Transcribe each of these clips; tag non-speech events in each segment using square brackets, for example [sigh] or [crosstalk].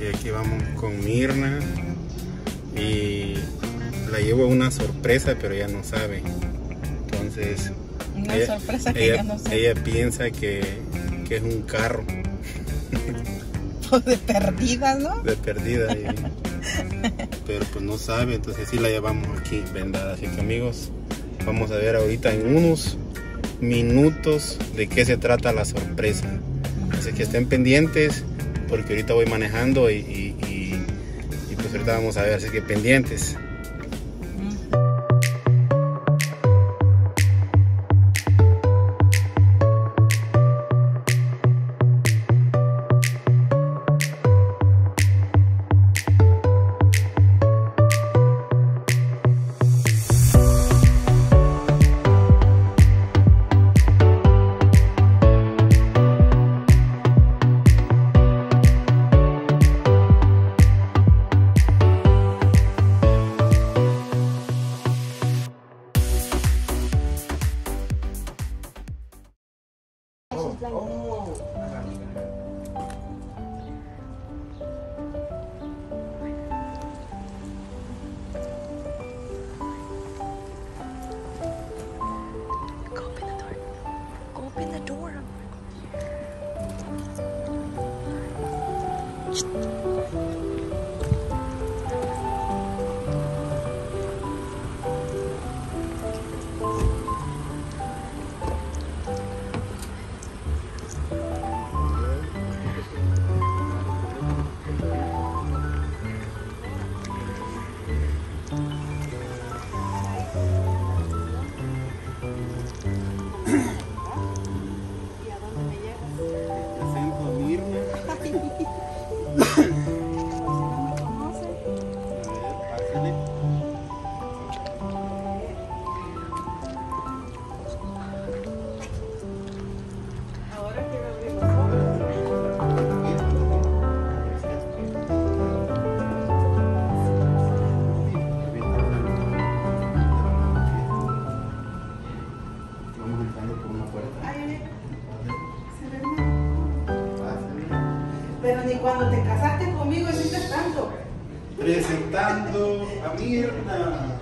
que aquí vamos con Mirna y la llevo una sorpresa, pero ella no sabe. Entonces, Una ella, sorpresa que ella- no sé. ella piensa que, que es un carro [laughs] Pues de perdidas, ¿no? de perdida, y- [laughs] pero pues no sabe, entonces sí la llevamos aquí vendada. Así que amigos, vamos a ver ahorita en unos minutos de qué se trata la sorpresa. Así que estén pendientes porque ahorita voy manejando y, pues ahorita vamos a ver, así que pendientes. Cuando te casaste conmigo hiciste tanto. Presentando a Mirna.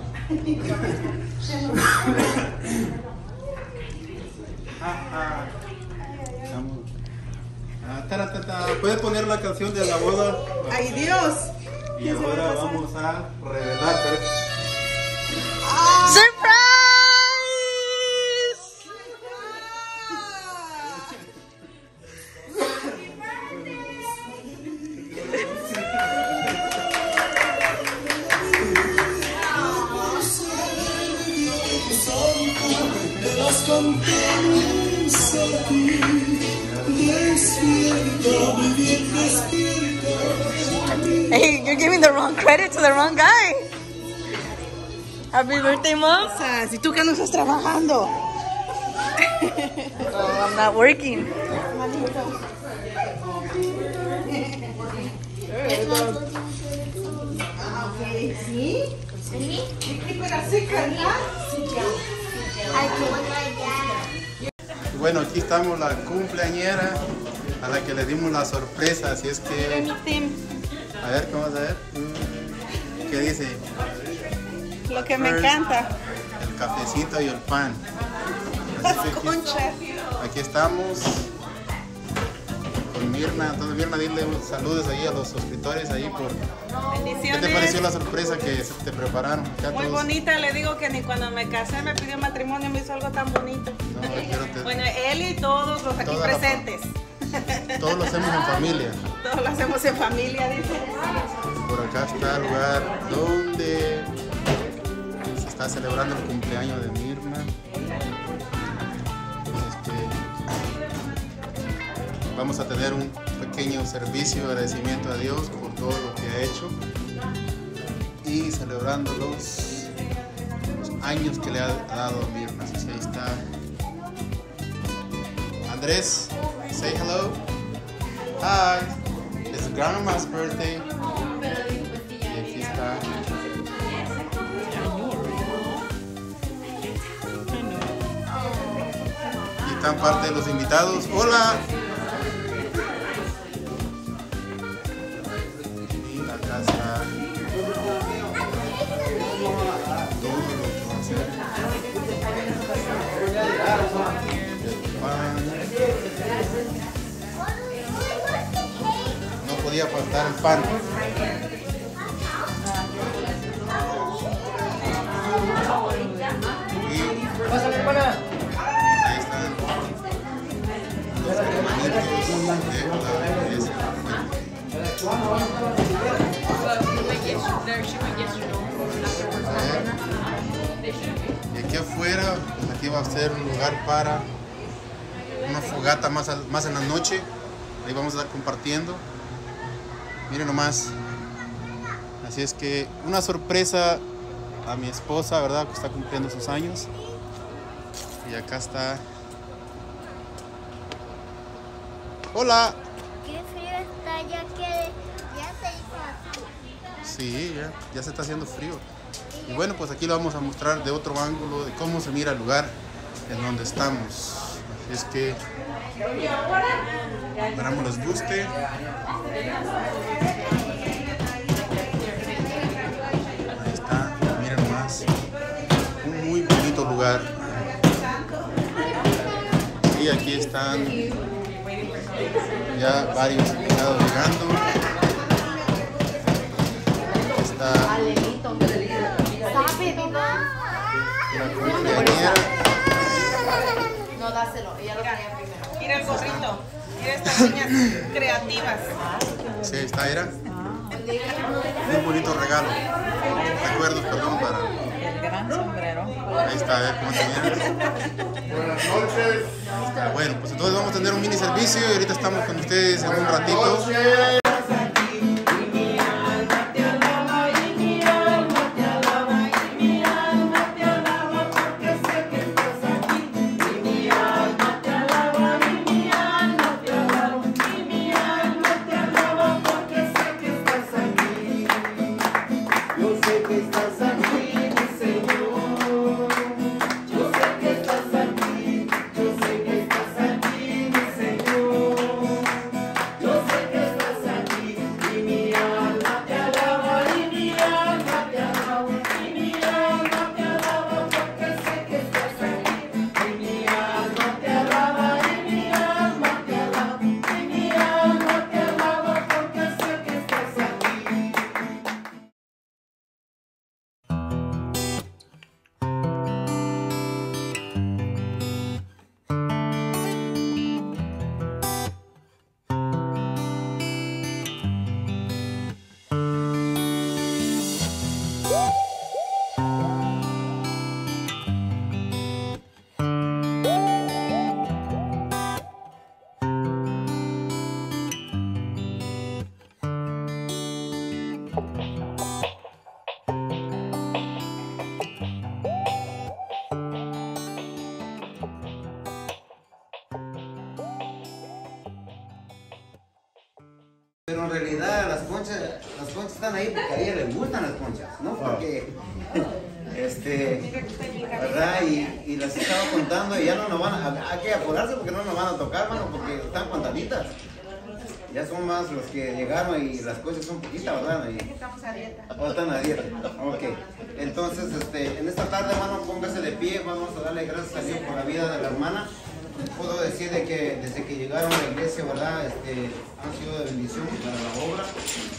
Vamos. Ah, taratata. ¿Puedes poner la canción de la boda? ¡Ay, Dios! Y ahora vamos a revelar. Happy birthday, mom. Si tú que no estás trabajando. Oh, I'm not working. Bueno, aquí estamos la cumpleañera a la que le dimos la sorpresa, así es que... A ver, ¿cómo vas a ver? Mm, ¿Qué dice? Lo que me encanta. El cafecito y el pan. Las conchas. Aquí estamos con Mirna. Entonces, Mirna, dile saludos ahí a los suscriptores ahí por... ¿Qué te Bendiciones. pareció la sorpresa que se te prepararon? Acá Muy todos- bonita, le digo que ni cuando me casé me pidió matrimonio me hizo algo tan bonito. No, te- Bueno, él y todos los aquí Toda la fa- presentes. [laughs] Todos lo hacemos en familia. Todos lo hacemos en familia, dice. Por acá está el lugar donde está celebrando el cumpleaños de Mirna. Este, vamos a tener un pequeño servicio de agradecimiento a Dios por todo lo que ha hecho y celebrando los, años que le ha dado a Mirna. Así ahí está Andrés, say hello. Hi, it's grandma's birthday. Están parte de los invitados. Hola. acá. No podía faltar el pan. Y aquí afuera, pues aquí va a ser un lugar para una fogata más, más en la noche. Ahí vamos a estar compartiendo. Miren nomás. Así es que una sorpresa a mi esposa, ¿verdad? Que está cumpliendo sus años. Y acá está. Hola. Qué frío está, ya que ya se hizo. Sí, ya, ya se está haciendo frío. Y bueno, pues aquí lo vamos a mostrar de otro ángulo, de cómo se mira el lugar en donde estamos. Así es que esperamos les guste. Ahí está, miren nomás. Un muy bonito lugar. Y aquí están ya varios invitados llegando. Está la cumpleañera. No, dáselo. Ella lo traía primero. Mira el gorrito. Mira estas niñas [laughs] creativas. Sí, está, era. Un bonito regalo. Recuerdos, perdón, para. El sombrero. Ahí está, a ver cómo te miras. Buenas noches. Ahí está. Bueno, pues entonces vamos a tener un mini servicio y ahorita estamos con ustedes en un ratito. En realidad las conchas, las conchas están ahí porque a ella le gustan las conchas, ¿no? Porque, este, ¿verdad? Y, y las estaba contando y ya no nos van a, hay que apurarse porque no nos van a tocar, mano, porque están contaditas. Ya son más los que llegaron y las cosas son poquitas, ¿verdad? Y, Estamos a dieta. o están a dieta. Ok. Entonces, este, en esta tarde, hermano, póngase de pie. Vamos a darle gracias a Dios por la vida de la hermana. Puedo decir de que desde que llegaron a la iglesia, ¿verdad? Este, han sido de bendición para la obra.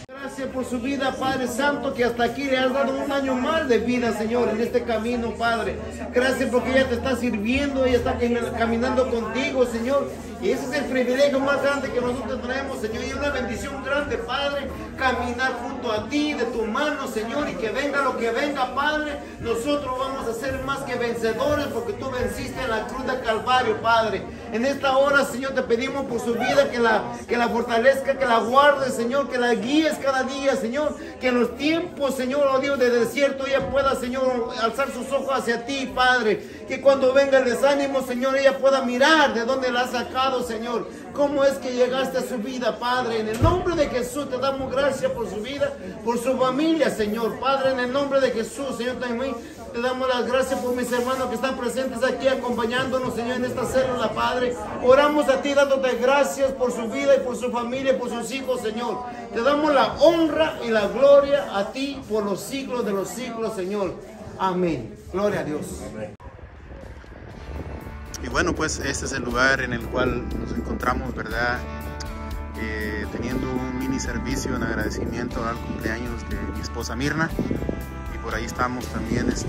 Gracias por su vida, Padre Santo, que hasta aquí le has dado un año más de vida, Señor, en este camino, Padre. Gracias porque ella te está sirviendo, ella está cami- caminando contigo, Señor. Y ese es el privilegio más grande que nosotros tenemos, Señor. Y una bendición grande, Padre, caminar junto a ti, de tu mano, Señor. Y que venga lo que venga, Padre. Nosotros vamos a ser más que vencedores porque tú venciste en la cruz de Calvario, Padre. En esta hora, Señor, te pedimos por su vida que la, que la fortalezca, que la guardes, Señor, que la guíes cada día, Señor. Que en los tiempos, Señor, oh Dios, de desierto, ella pueda, Señor, alzar sus ojos hacia ti, Padre. Que cuando venga el desánimo, Señor, ella pueda mirar de dónde la has sacado, Señor. cómo es que llegaste a su vida, Padre. En el nombre de Jesús te damos gracias por su vida, por su familia, Señor. Padre, en el nombre de Jesús, Señor, también te damos las gracias por mis hermanos que están presentes aquí acompañándonos, Señor, en esta célula, Padre. Oramos a ti dándote gracias por su vida y por su familia y por sus hijos, Señor. Te damos la honra y la gloria a ti por los siglos de los siglos, Señor. Amén. Gloria a Dios. Y bueno, pues este es el lugar en el cual nos encontramos, ¿verdad? Eh, teniendo un mini servicio en agradecimiento al cumpleaños de mi esposa Mirna. Y por ahí estamos también, esto,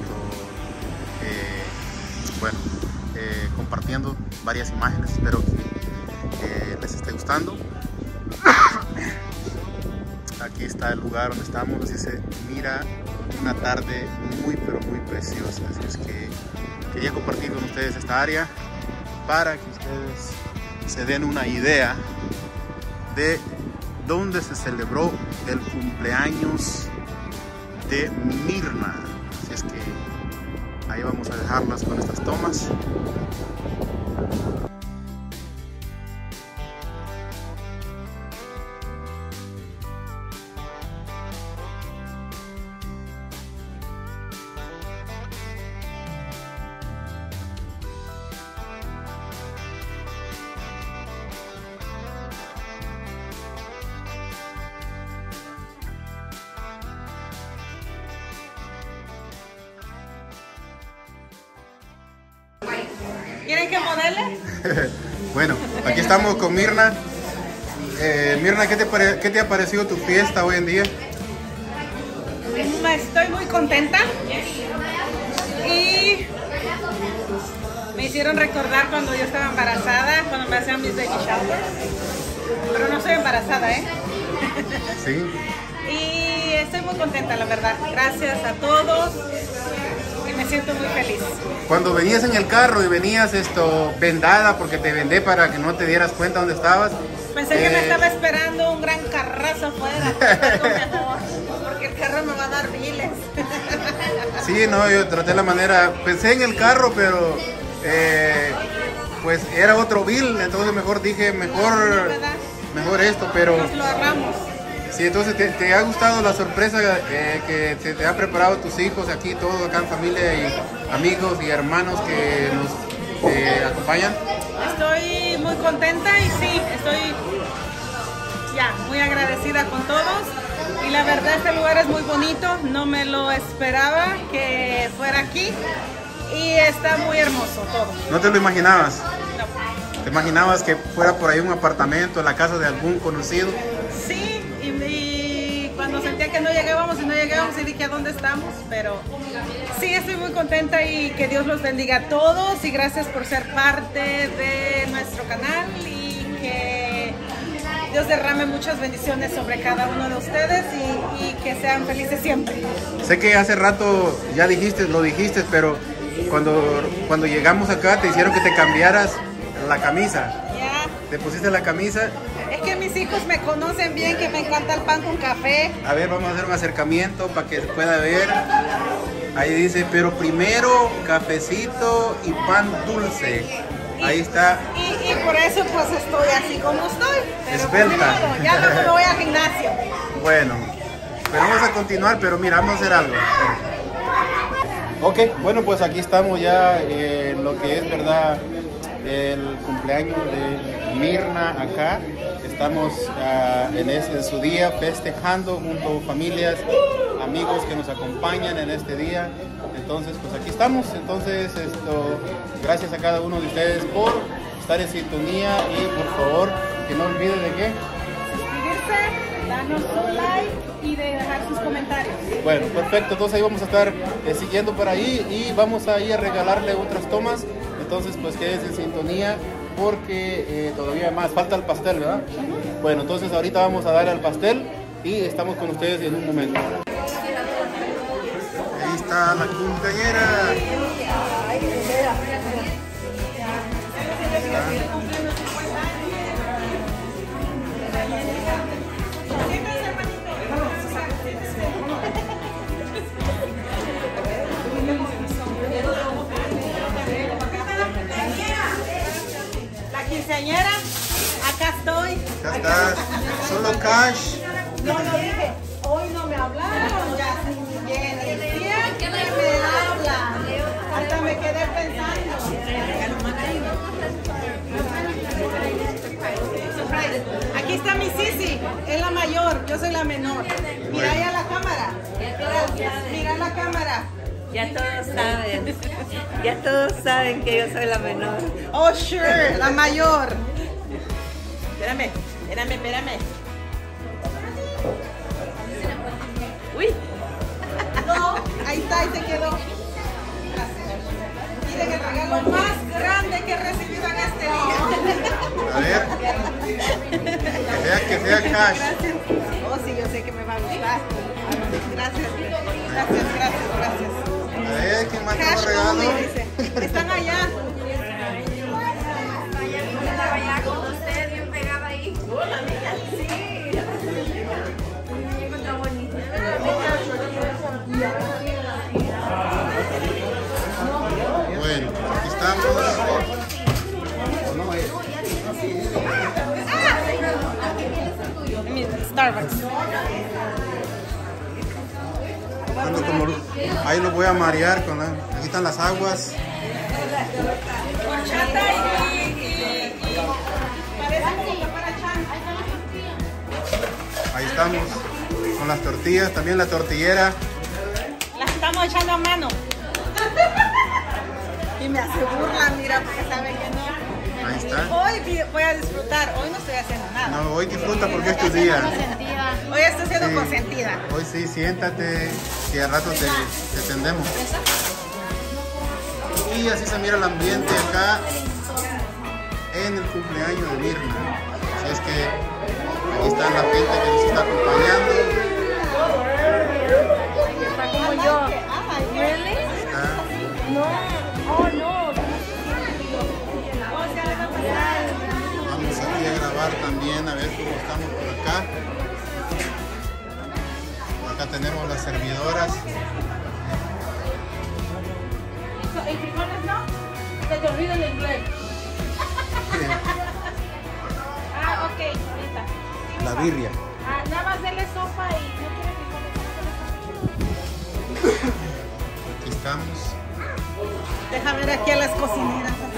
eh, bueno, eh, compartiendo varias imágenes. Espero que les esté gustando. [coughs] Aquí está el lugar donde estamos. Así se mira una tarde muy, pero muy preciosa. Así es que quería compartir con ustedes esta área para que ustedes se den una idea de dónde se celebró el cumpleaños de Mirna. Así es que ahí vamos a dejarlas con estas tomas. ¿Quieren que modele? [laughs] Bueno, aquí estamos con Mirna. Eh, Mirna, ¿qué te, pare- ¿qué te ha parecido tu fiesta hoy en día? Estoy muy contenta y me hicieron recordar cuando yo estaba embarazada, cuando me hacían mis baby showers. Pero no soy embarazada, ¿eh? Sí. [laughs] Y estoy muy contenta, la verdad. Gracias a todos siento muy feliz. Cuando venías en el carro y venías esto vendada porque te vendé para que no te dieras cuenta dónde estabas. Pensé que me eh, estaba esperando un gran carrazo afuera, [laughs] algo mejor, porque el carro me va a dar miles. [laughs] Sí, no, yo traté la manera, pensé en el carro, pero eh, pues era otro bill, entonces mejor dije, mejor, mejor esto, pero Nos lo ahorramos. Sí, entonces te, te ha gustado la sorpresa eh, que te, te ha preparado tus hijos aquí, todos acá en familia y amigos y hermanos que nos eh, acompañan. Estoy muy contenta y sí, estoy ya muy agradecida con todos. Y la verdad este lugar es muy bonito, no me lo esperaba que fuera aquí y está muy hermoso todo. ¿No te lo imaginabas? No. ¿Te imaginabas que fuera por ahí un apartamento, en la casa de algún conocido? Llegábamos y no llegábamos y dije a dónde estamos, pero sí estoy muy contenta y que Dios los bendiga a todos y gracias por ser parte de nuestro canal y que Dios derrame muchas bendiciones sobre cada uno de ustedes y, y que sean felices siempre. Sé que hace rato ya dijiste, lo dijiste, pero cuando, cuando llegamos acá te hicieron que te cambiaras la camisa. Ya, Te pusiste la camisa. Es que mis hijos me conocen bien que me encanta el pan con café. A ver, vamos a hacer un acercamiento para que se pueda ver. Ahí dice, pero primero cafecito y pan dulce. Ahí está. Y, y por eso pues estoy así como estoy. Pero pues, Esbelta. modo, ya luego me voy al gimnasio. Bueno, pero vamos a continuar, pero mira, vamos a hacer algo. Ok, bueno, pues aquí estamos ya en lo que es, ¿verdad? El cumpleaños de Mirna acá. Estamos ah, en, su día festejando junto a familias, amigos que nos acompañan en este día. Entonces, pues aquí estamos. Entonces, esto, gracias a cada uno de ustedes por estar en sintonía y por favor, que no olviden de qué. suscribirse, darnos un like y de dejar sus comentarios. Bueno, perfecto. Entonces ahí vamos a estar eh, siguiendo por ahí y vamos a ir a regalarle otras tomas. Entonces, pues quédense en sintonía porque eh, todavía más falta el pastel, ¿verdad? Bueno, entonces ahorita vamos a dar al pastel y estamos con ustedes en un momento. Ahí está la quinceañera Que sea, cash. Gracias. Oh, sí, yo sé que me va a gustar. Gracias, gracias, gracias, gracias. A ver, ¿quién más te Cash regalo? only, dice. Están allá. Vaya con usted bien pegada ahí. Starbucks. Como, ahí lo voy a marear con la, aquí están las aguas. Ahí estamos con las tortillas, también la tortillera. Las estamos echando a mano. Y me hace burla, mira, porque sabe que no. Hoy voy a disfrutar, hoy no estoy haciendo nada. No, hoy disfruta porque es tu día. Hoy estoy siendo Sí. consentida. Hoy sí, siéntate, que al rato te, te atendemos. Y así se mira el ambiente acá en el cumpleaños de Mirna. Así es que ahí está la gente que nos está acompañando. Está como yo. ¿Really? No. Oh, no. También, a ver cómo estamos por acá. Acá tenemos las servidoras. ¿El frijoles no? Se te olvida el inglés. [laughs] Ah, ok, ahorita. La birria. Ah, nada más dele sopa y no quiere frijoles. Aquí estamos. Deja ver aquí a las cocineras.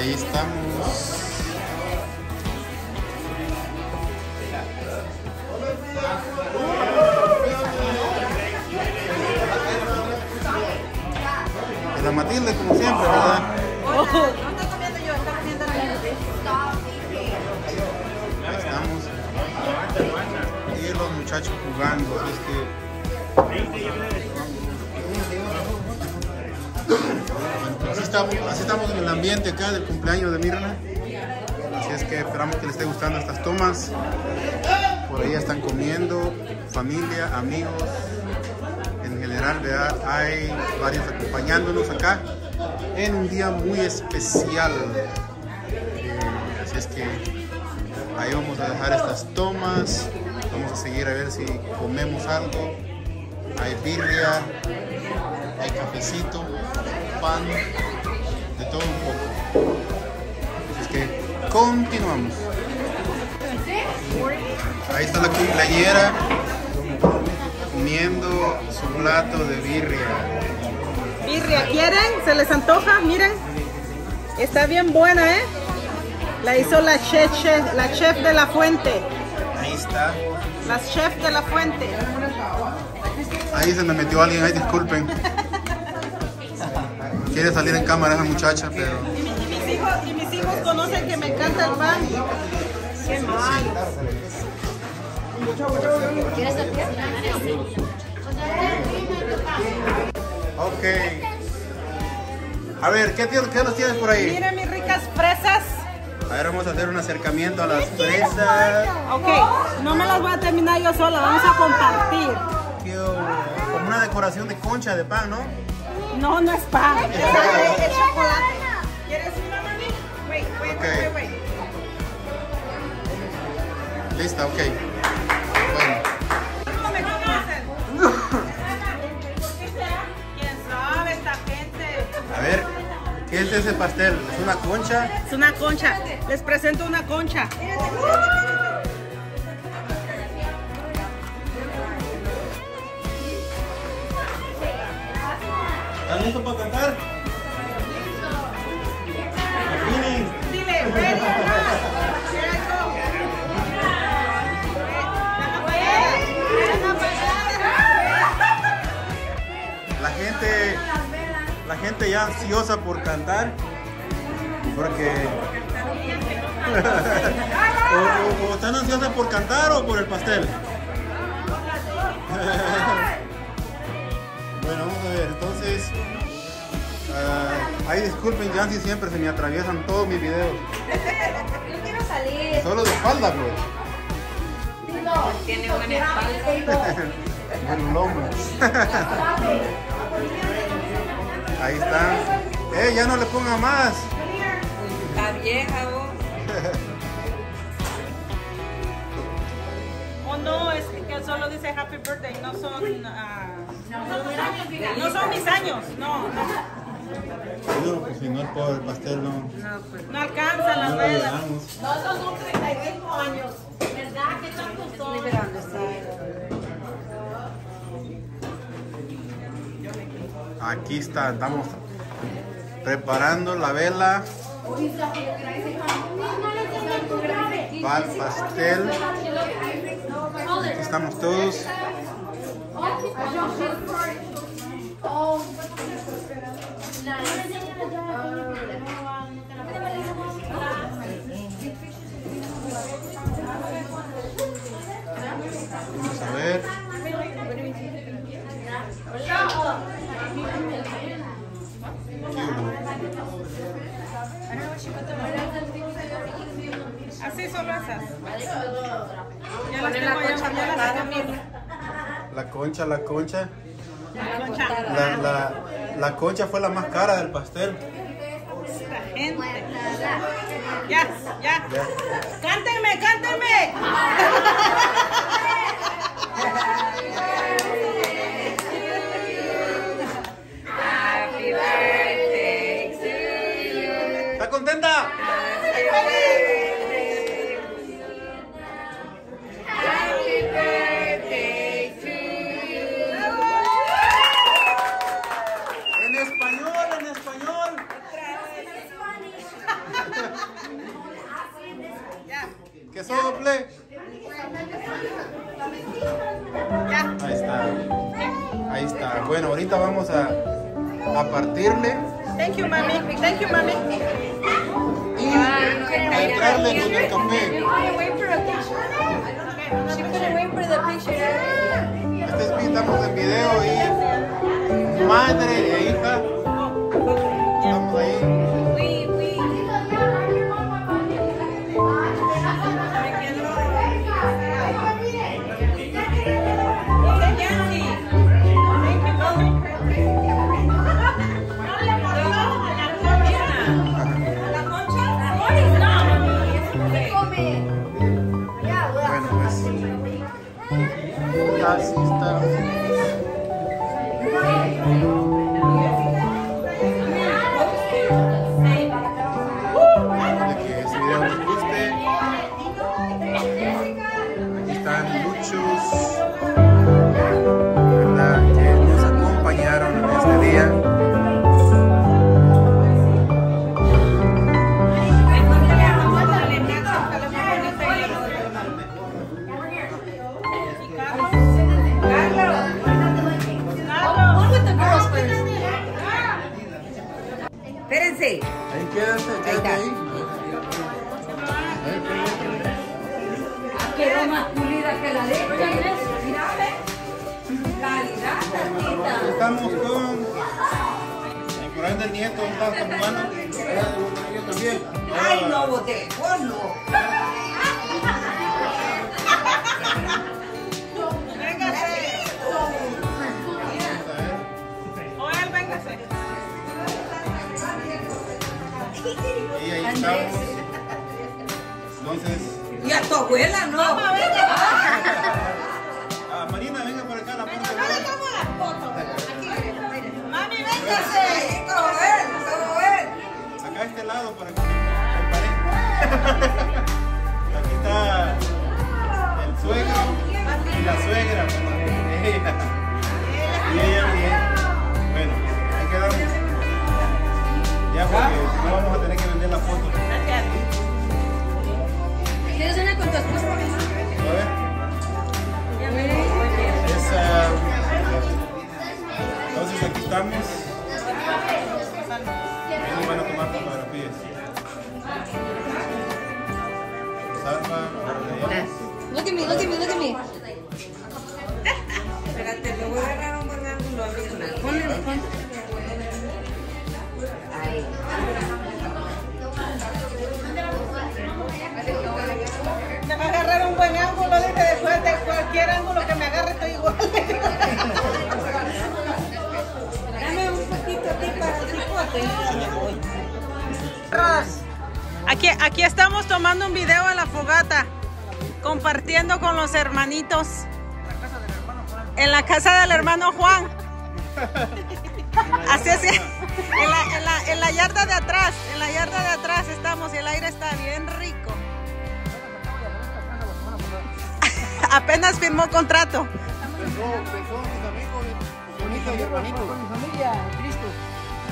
Ahí estamos. La Matilde como siempre, ¿verdad? No estoy comiendo yo, está comiendo la gente. Ahí estamos. Y los muchachos jugando, es que. Así estamos, así estamos en el ambiente acá del cumpleaños de Mirna. Así es que esperamos que les esté gustando estas tomas. Por ahí están comiendo, familia, amigos. En general, ¿verdad? hay varios acompañándonos acá en un día muy especial. Eh, así es que Ahí vamos a dejar estas tomas. Vamos a seguir a ver si comemos algo. Hay birria, hay cafecito, pan, de todo un poco. Así es que continuamos. Ahí está la cumpleañera comiendo su plato de birria. Birria, ¿quieren? ¿Se les antoja? Miren. Está bien buena, ¿eh? La hizo la chef, chef- la chef de la fuente. Ahí está. Las chef de la fuente. Ahí se me metió alguien, ay disculpen. [laughs] Quiere salir en cámara esa muchacha, pero Y, mi- y mis hijos, y mis hijos conocen que me encanta el pan. Qué mal. Ok. A ver, ¿qué, tienes- qué nos tienes por ahí? Miren mis ricas fresas. A ver, vamos a hacer un acercamiento a las fresas. Ok, no me las voy a terminar yo sola, vamos a compartir. Como una decoración de concha de pan, ¿no? No, no es pan. Es es chocolate. ¿Quieres una, mami? Wait, wait, Ok. wait, wait, wait. Lista, ok. Bueno, ¿Cómo me conocen? ¿Quién sabe esta gente? a ver, ¿qué ¿Qué es ese pastel? ¿Es una concha? Es una concha. Les presento una concha. ¿Están listos para cantar? Dile, ready. La gente, la gente ya ansiosa por cantar, porque [laughs] o, o- o están ansiosas por cantar o por el pastel. [laughs] entonces, ah, ay disculpen ya si siempre se me atraviesan todos mis videos, [laughs] Yo quiero salir. solo de espalda pues, Tiene buena espalda. el lomo. [laughs] Ahí está. Eh, ya no le ponga más. La vieja vos. [laughs] Oh no, es que solo dice happy birthday, no son, ah, no son mis años, no, no, No, pues si no el pastel, no, no alcanzan las no velas. llegamos. Aquí está, estamos preparando la vela para el pastel. Aquí estamos todos. Vamos a ver. Así solo esas. Ya las tengo, ya, ya las tengo. La concha, la concha. La concha. La, la, la concha fue la más cara del pastel. La gente. Ya, ya. Ya. Cántenme, cántenme. Entonces, Y a tu abuela no. Mamá, venga. ah, Marina, venga por acá, la Venga, ponte no le acá. tomo la foto. Aquí. Mami, véngase. Como él. este lado para que. Aquí está el suegro y la suegra. Y ella bien. Bueno, ahí quedamos. Ya porque no vamos a tener que la foto. ¿Quieres una con tu esposa? A ver. Esa. Entonces aquí estamos. Ahí nos van a tomar fotografías. Salva, ahora. Look at me, look at me, look at me. [laughs] Espérate, Aquí, aquí estamos tomando un video en la fogata, compartiendo con los hermanitos. En la casa del hermano Juan. Así es en la, en, la, en la yarda de atrás, en la yarda de atrás estamos y el aire está bien rico. [laughs] Apenas firmó contrato.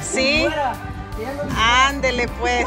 Sí. Ándele pues.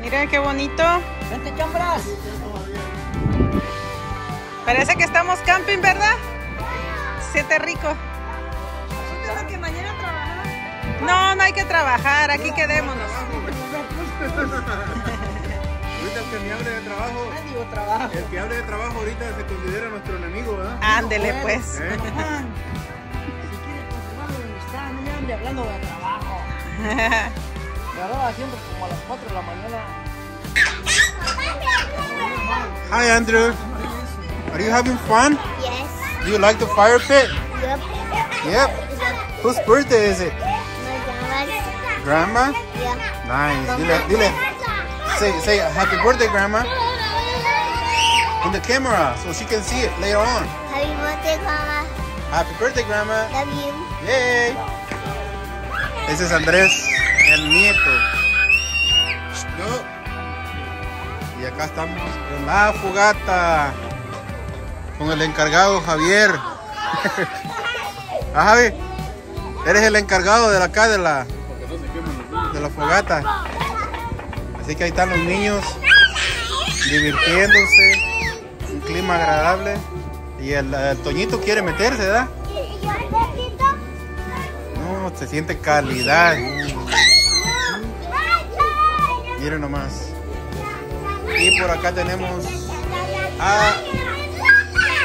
Miren qué bonito. Vente, chambras. Parece que estamos camping, ¿verdad? Siete rico. que mañana trabajar. No, no hay que trabajar, aquí quedémonos. Ahorita el que me hable de trabajo, Digo trabajo. el que hable de trabajo ahorita se considera nuestro enemigo, ¿verdad? Ándele pues. ¿Eh? Si quieres confirmarlo donde está, no me ande hablando de trabajo. [laughs] Me haciendo como a las 4 de la mañana. Hi Andrew. Are you having fun? Yes. Do you like the fire pit? Yep. Yep. Whose birthday is it? My Grandma? Yeah. Nice. Dile, dile. Say, say happy birthday, Grandma. In the camera, so she can see it later on. Happy birthday, Mama. Happy birthday, Grandma. Love you. Yay. Ese es Andrés, el nieto. Yo. Y acá estamos en la fogata con el encargado Javier. [laughs] ah, Javi, eres el encargado de acá de la de la fogata. Así que ahí están los niños divirtiéndose, un clima agradable. Y el, el Toñito quiere meterse, ¿verdad? No, se siente calidad. Miren nomás. Y por acá tenemos a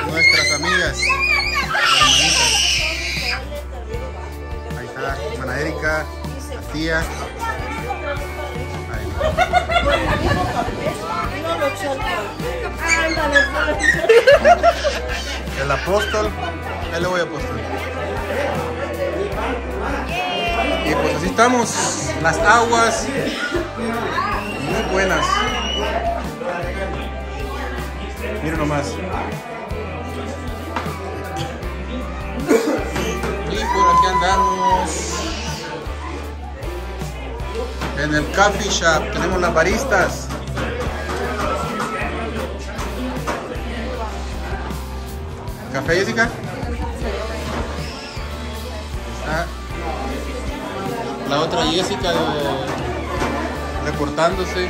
nuestras amigas. Ahí está, hermana Erika, la tía. Ahí. El apóstol, ahí le voy apóstol. Y pues así estamos, las aguas muy buenas. Miren nomás. Y por aquí andamos. En el coffee shop tenemos las baristas. ¿Café, Jessica? La otra Jessica de- reportándose.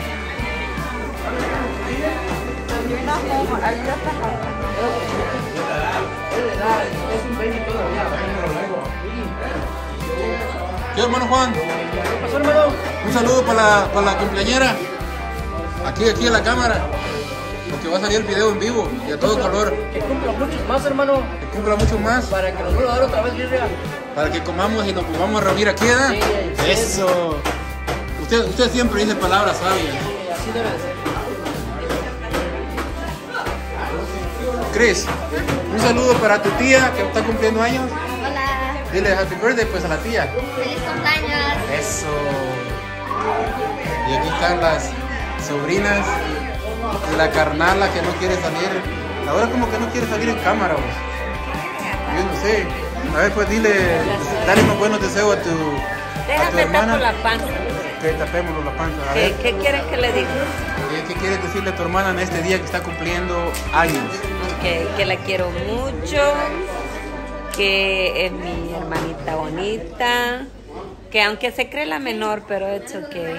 ¿Qué hermano Juan? Un saludo para la, para la cumpleañera. Aquí, aquí en la cámara. Porque va a salir el video en vivo y a todo color. Que cumpla muchos más, hermano. Que cumpla mucho más. Para que nos vuelva a dar otra vez. Para que comamos y nos vamos a reunir aquí, ¿verdad? Sí, sí. Eso. Usted, usted siempre dice palabras sabias. Así debe de ser. Chris, un saludo para tu tía que está cumpliendo años. Hola, Dile happy birthday pues a la tía. feliz cumpleaños. Eso. Y aquí están las sobrinas y la carnala que no quiere salir. Ahora como que no quiere salir en cámara, vos. Yo no sé. A ver, pues dile, dale unos buenos deseos a tu, a tu Déjame hermana. la panza. Que tapémoslo la panza. A ¿Qué, ver, qué quieres que le diga? ¿qué, qué quieres decirle a tu hermana en este día que está cumpliendo años? Que, que la quiero mucho, que es mi hermanita bonita, que aunque se cree la menor, pero hecho que...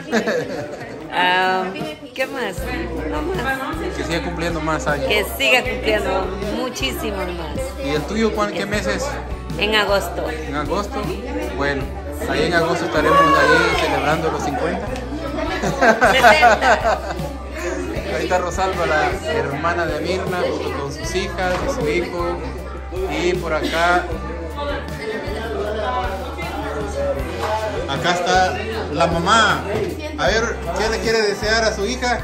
Ah, [laughs] ¿Qué más? No más. Que siga cumpliendo más años. Que siga cumpliendo muchísimos más. ¿Y el tuyo cuán- qué meses? En agosto. ¿En agosto? Bueno, ahí en agosto estaremos ahí celebrando los 50. 60. Ahí está Rosalba, la hermana de Mirna, junto con sus hijas y su hijo. Y por acá. Acá está la mamá. A ver, ¿qué le quiere desear a su hija?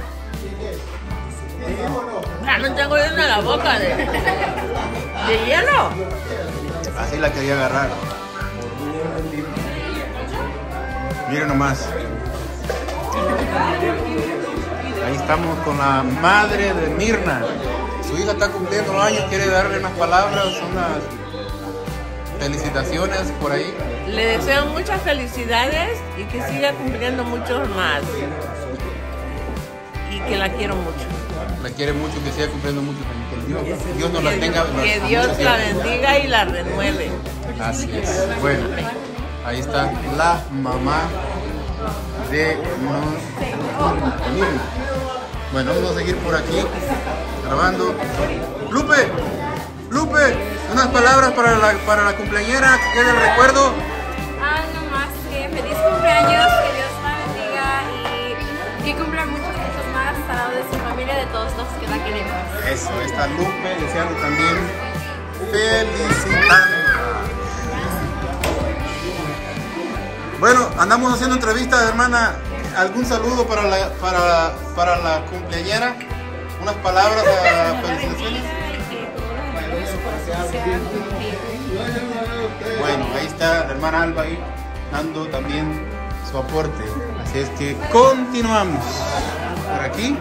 Ya me tengo llena la boca de, de hielo. Así la quería agarrar. Miren nomás. Ahí estamos con la madre de Mirna. Su hija está cumpliendo años, quiere darle unas palabras, unas felicitaciones por ahí. Le deseo muchas felicidades y que siga cumpliendo muchos más. Y que la quiero mucho. La quiere mucho, que siga cumpliendo muchos años. Que Dios, Dios nos la tenga. Que Dios la bendiga y la renueve. Así es. Bueno, ahí está la mamá de. Bueno, vamos a seguir por aquí grabando. Lupe, Lupe, unas palabras para la, para la cumpleañera que quede el recuerdo. Ah, no más que feliz cumpleaños, que Dios la bendiga y que cumpla muchos, muchos más al lado de su familia, de todos los que la queremos. Eso, está Lupe deseando también andamos haciendo entrevistas, hermana. ¿Algún saludo para la, para, para la cumpleañera? ¿Unas palabras [laughs] a felicitaciones? Bueno, ahí está la hermana Alba ahí dando también su aporte. Así es que continuamos por aquí.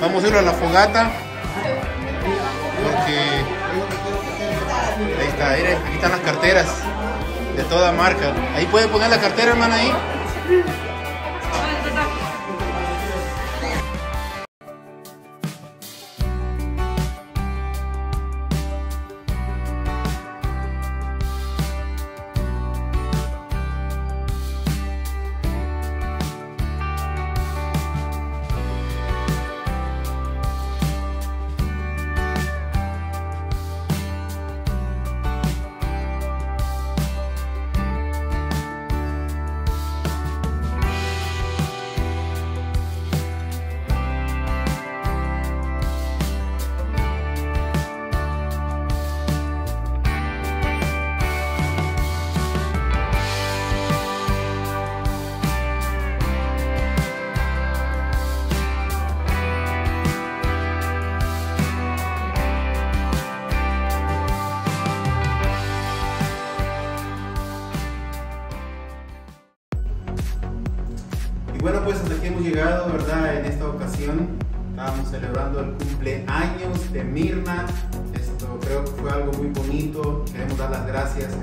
Vamos a ir a la fogata. Porque ahí está, aquí están las carteras de toda marca. Ahí puede poner la cartera, hermana, ahí.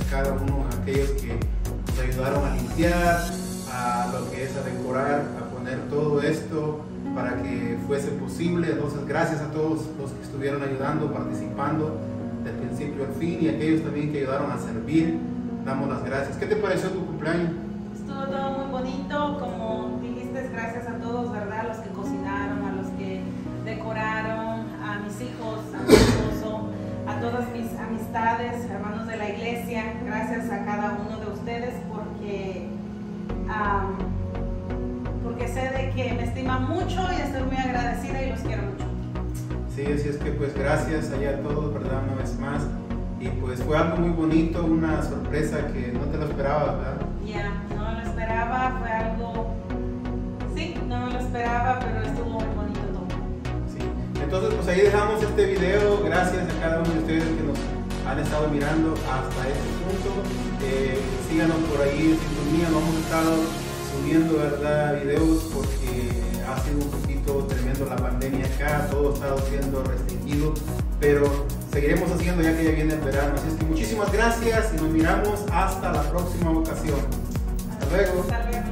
Cada uno de aquellos que nos ayudaron a limpiar, a lo que es a decorar, a poner todo esto para que fuese posible. Entonces, gracias a todos los que estuvieron ayudando, participando del principio al fin y aquellos también que ayudaron a servir. Damos las gracias. ¿Qué te pareció tu cumpleaños? Estuvo todo muy bonito, como dijiste, gracias a todos, ¿verdad? A los que cocinaron, a los que decoraron, Gracias a cada uno de ustedes porque, porque sé de que me estiman mucho y estoy muy agradecida y los quiero mucho. Sí, así es que pues gracias allá a todos, ¿verdad? Una vez más. Y pues fue algo muy bonito, una sorpresa que no te lo esperabas, ¿verdad? Ya, no lo esperaba, fue algo no lo esperaba, pero estuvo muy bonito todo. Sí. Entonces, pues ahí dejamos este video. Gracias a cada uno de ustedes que nos han estado mirando hasta este punto. Eh, síganos por ahí en sintonía. No hemos estado subiendo ¿verdad? videos porque ha sido un poquito tremendo la pandemia acá. Todo estado siendo restringido. Pero seguiremos haciendo ya que ya viene el verano. Así es que muchísimas gracias y nos miramos hasta la próxima ocasión. Hasta luego. Hasta luego.